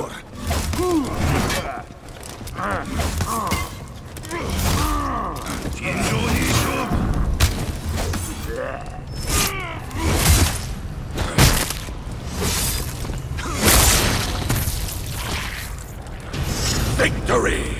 Igor. Victory!